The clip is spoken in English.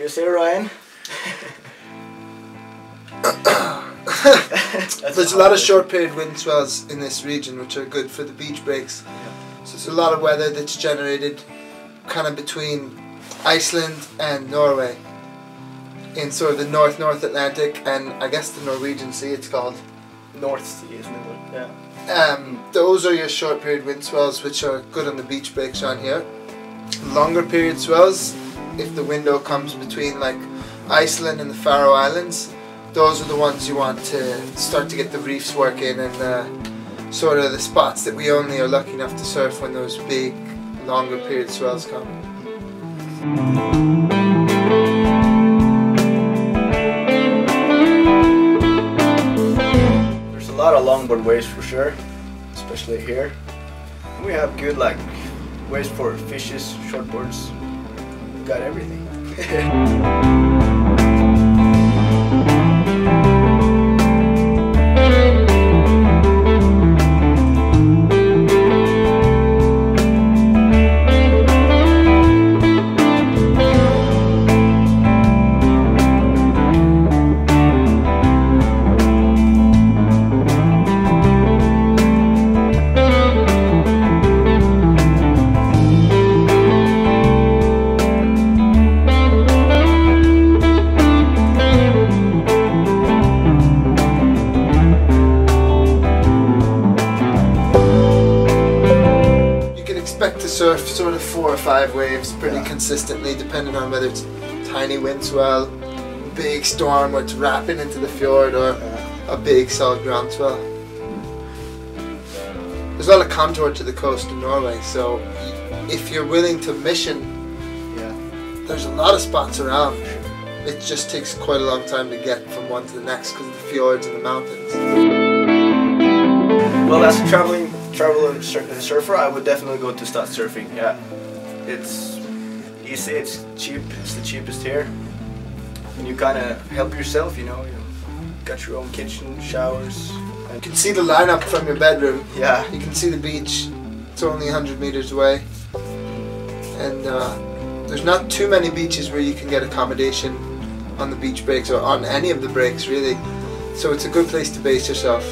you say, Ryan? There's a lot of short period wind swells in this region which are good for the beach breaks. So it's a lot of weather that's generated kind of between Iceland and Norway in sort of the North North Atlantic and I guess the Norwegian Sea it's called. North Sea, isn't it? Yeah. Um, those are your short period wind swells which are good on the beach breaks around here. Longer period swells, if the window comes between like Iceland and the Faroe Islands, those are the ones you want to start to get the reefs working and uh, sort of the spots that we only are lucky enough to surf when those big longer period swells come. There's a lot of longboard waves for sure, especially here. We have good like waves for fishes, shortboards. Got everything. surf sort of four or five waves pretty Yeah. consistently depending on whether it's tiny wind swell, big storm where it's wrapping into the fjord or a big solid ground swell. There's a lot of contour to the coast of Norway, so if you're willing to mission, yeah. there's a lot of spots around. It just takes quite a long time to get from one to the next because of the fjords and the mountains. Well, that's traveling traveler uh, surfer, I would definitely go to Stad Surfing. Yeah, it's easy. It's cheap. It's the cheapest here, and you kind of help yourself. You know, you got your own kitchen, showers. You can see the lineup from your bedroom. yeah, You can see the beach. It's only 100 meters away. And uh, there's not too many beaches where you can get accommodation on the beach breaks or on any of the breaks really. So it's a good place to base yourself.